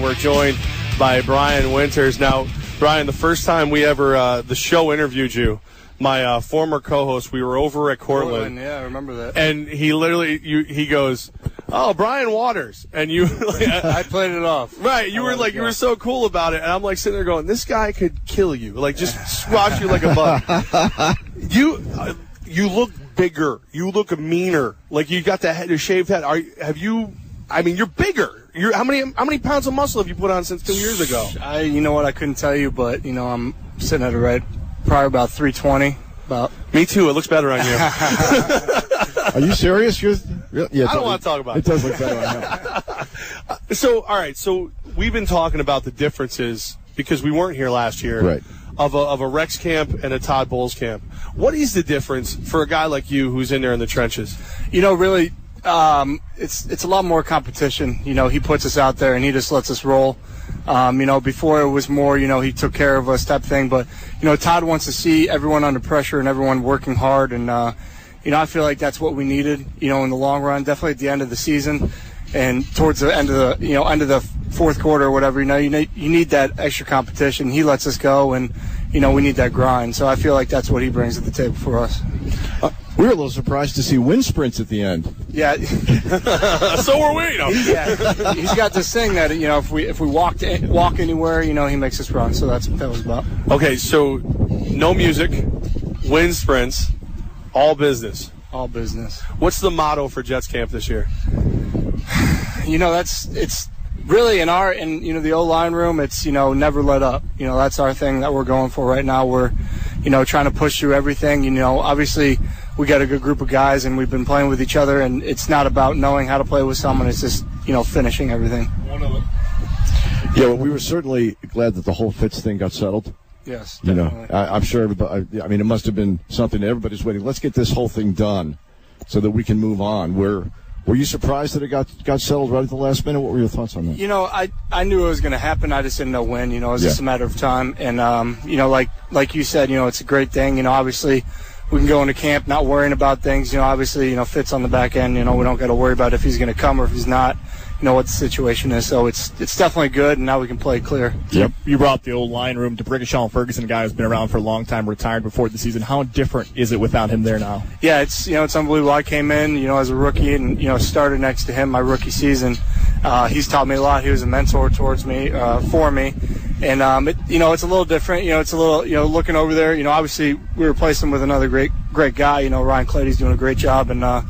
We're joined by Brian Winters. Now, Brian, the first time we ever uh, the show interviewed you, my uh, former co-host, we were over at Cortland, Portland, yeah, I remember that. and he literally you, he goes, "Oh, Brian Waters," and you like, I played it off. Right, you I were like you were so cool about it, and I'm like sitting there going, "This guy could kill you, like just squash you like a bug." you, uh, you look bigger, you look meaner, like you got the head, the shaved head. Are you- have you? I mean, you're bigger. You're how many how many pounds of muscle have you put on since two years ago? I, you know what? I couldn't tell you, but you know, I'm sitting at a right, probably about 320. About Me too. It looks better on you. Are you serious? You're, really? yeah, I don't wanna talk about it. it. does look better on him. Uh, so, all right. So we've been talking about the differences because we weren't here last year. Right. Of a, of a Rex camp and a Todd Bowles camp. What is the difference for a guy like you who's in there in the trenches? you know, really, um, it's it's a lot more competition. You know, he puts us out there and he just lets us roll. Um, you know, before it was more, you know, he took care of us type thing. But you know, Todd wants to see everyone under pressure and everyone working hard. And uh, you know, I feel like that's what we needed. You know, in the long run, definitely at the end of the season and towards the end of the you know end of the fourth quarter or whatever. You know, you need you need that extra competition. He lets us go and. You know, we need that grind. So I feel like that's what he brings to the table for us. Uh, we were a little surprised to see wind sprints at the end. Yeah, so were we. No. yeah, he's got this thing that you know if we if we walk to, walk anywhere, you know he makes us run. So that's what that was about. Okay, so no music, wind sprints, all business. All business. What's the motto for Jets camp this year? You know that's it's really in our in you know the O line room. It's you know never let up. You know that's our thing that we're going for right now. We're you know trying to push through everything. You know obviously we got a good group of guys and we've been playing with each other. And it's not about knowing how to play with someone. It's just you know finishing everything. Yeah, well, we were certainly glad that the whole Fitz thing got settled. Yes. You know. I, I'm sure everybody. I mean, it must have been something that everybody's waiting. Let's get this whole thing done, so that we can move on. Were Were you surprised that it got got settled right at the last minute? What were your thoughts on that? You know, I, I knew it was going to happen. I just didn't know when. You know, it was Yeah. just a matter of time. And um, you know, like like you said, you know, it's a great thing. You know, obviously, we can go into camp not worrying about things. You know, obviously, you know, Fitz on the back end. You know, we don't got to worry about if he's going to come or if he's not. You know what the situation is. So it's it's definitely good, and now we can play clear. Yep. You brought up the O line room D'Brickashaw Ferguson, a guy who's been around for a long time, retired before the season. How different is it without him there now? yeah, it's you know it's unbelievable. I came in you know as a rookie and you know started next to him my rookie season. Uh, he's taught me a lot. He was a mentor towards me uh, for me, and um, it, you know it's a little different. You know it's a little you know looking over there. You know obviously we replaced him with another great great guy. You know Ryan Clady's doing a great job, and uh,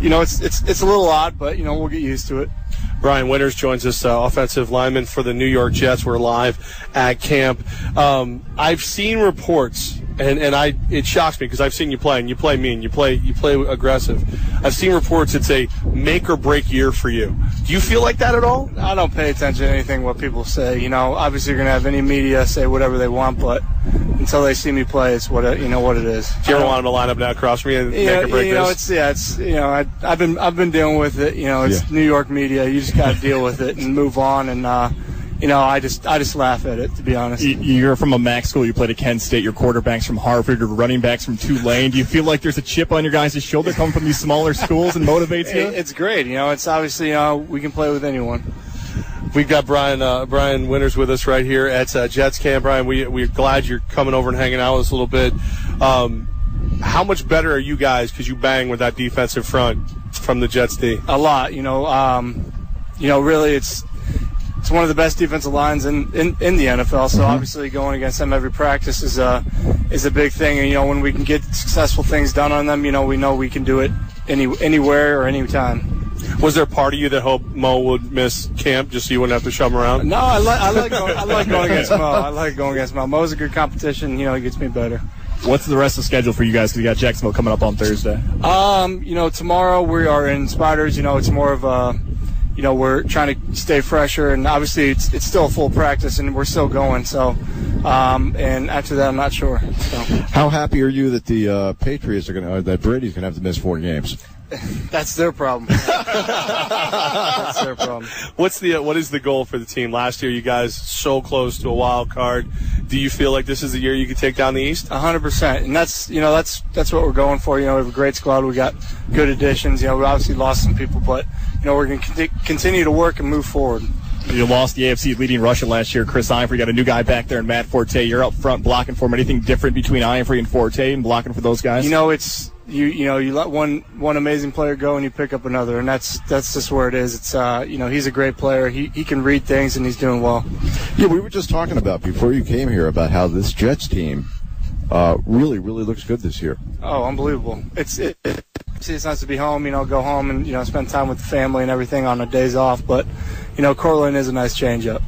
you know it's it's it's a little odd, but you know we'll get used to it. Brian Winters joins us, uh, offensive lineman for the New York Jets. We're live at camp. Um, I've seen reports, and, and I it shocks me because I've seen you play, and you play mean, you play you play aggressive. I've seen reports it's a make or break year for you. Do you feel like that at all? I don't pay attention to anything what people say. You know, obviously you're gonna have any media say whatever they want, but until they see me play, it's what it, you know what it is. Do you ever want them to line up now across from you and Yeah, make or break you know, this? it's yeah, it's you know, I, I've been I've been dealing with it. You know, it's Yeah. New York media. You just got to deal with it and move on. And uh, you know, I just I just laugh at it to be honest. You're from a MAC school. You played at Kent State. Your quarterback's from Harvard. Your running backs from Tulane. Do you feel like there's a chip on your guys' shoulder coming from these smaller schools and motivates you? it's great. You know, it's obviously you know we can play with anyone. We've got Brian uh, Brian Winters with us right here at uh, Jets camp. Brian, we we're glad you're coming over and hanging out with us a little bit. Um, how much better are you guys because you bang with that defensive front from the Jets D? a lot. You know, um, you know, really, it's it's one of the best defensive lines in, in, in the NFL. So obviously, going against them every practice is a is a big thing. And you know, when we can get successful things done on them, you know, we know we can do it any anywhere or anytime. Was there a part of you that hoped Mo would miss camp just so you wouldn't have to shove him around? No, I like I like going, I like going against Mo. I like going against Mo. Mo's a good competition. You know, he gets me better. What's the rest of the schedule for you guys? Because you got Jacksonville coming up on Thursday. Um, you know, tomorrow we are in Spiders. You know, it's more of a, you know, we're trying to stay fresher, and obviously it's it's still full practice, and we're still going. So, um, and after that, I'm not sure. So How happy are you that the uh, Patriots are going to, that Brady's going to have to miss four games? that's their problem. that's their problem. What's the uh, what is the goal for the team? Last year, you guys so close to a wild card. Do you feel like this is the year you could take down the East? A hundred percent, and that's you know that's that's what we're going for. You know, we have a great squad. We got good additions. You know, we obviously lost some people, but you know we're going to continue to work and move forward. You lost the AFC leading rusher last year, Chris Ivory. Got a new guy back there in Matt Forte. You're up front blocking for him. Anything different between Ivory and Forte and blocking for those guys? You know, it's you. You know, you let one one amazing player go and you pick up another, and that's that's just where it is. It's uh, you know, he's a great player. He he can read things and he's doing well. Yeah, we were just talking about before you came here about how this Jets team uh, really, really looks good this year. Oh, unbelievable! It's it, it, it's nice to be home. You know, go home and you know spend time with the family and everything on the days off. But you know, Cortland is a nice change up.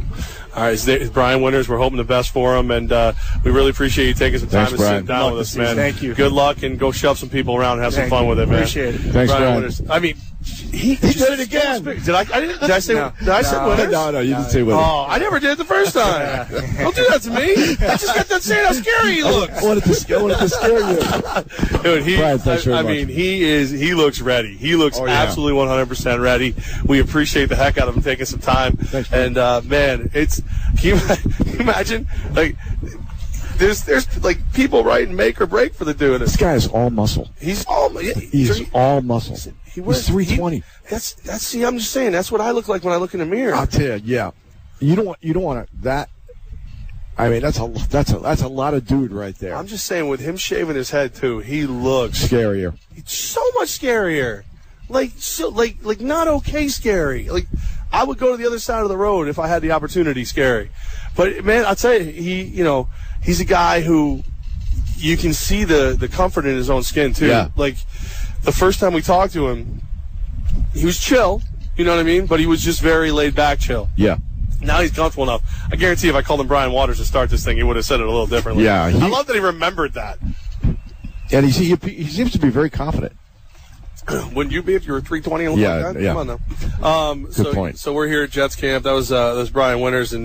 All right, it's Brian Winters. We're hoping the best for him, and uh, we really appreciate you taking some time Thanks, to Brian. sit down Luck with us, man. Thank you. Good luck, and go shove some people around and have some fun you. with it, man. Appreciate it. Thanks, Brian. Winters. I mean, he, He did it again. Did I? I didn't, did I say? No. Did I say No. Winters? no, no, you didn't say with Oh, I never did it the first time. Don't do that to me. I just got done saying how scary he looks. I wanted to, I wanted to scare you. Dude, he, Brian, thanks I, I mean, he is. He looks ready. He looks Oh, yeah. absolutely 100 percent ready. We appreciate the heck out of him taking some time. Thanks, and uh, man, it's. Can you, can you imagine like? There's there's like people writing make or break for the dude. This guy is all muscle. He's all He's all muscle. he was 320. he- that's that's see. I'm just saying. That's what I look like when I look in the mirror. I'll tell you, yeah. You don't want you don't want to, that. I mean, that's a that's a that's a lot of dude right there. I'm just saying, with him shaving his head too, he looks scarier. It's so much scarier. Like so like like not okay scary. Like I would go to the other side of the road if I had the opportunity scary. But man, I'll tell you, he you know, he's a guy who you can see the the comfort in his own skin too. Yeah. Like the first time we talked to him, he was chill, you know what I mean? But he was just very laid back chill. Yeah. Now he's comfortable enough. I guarantee if I called him Brian Waters to start this thing, he would have said it a little differently. Yeah, he- I love that he remembered that. And he's, he he seems to be very confident. Wouldn't you be if you were 320 and Yeah, like that? yeah. Come on now. Um, so, point. So we're here at Jets camp. That was uh, that was Brian Winters and.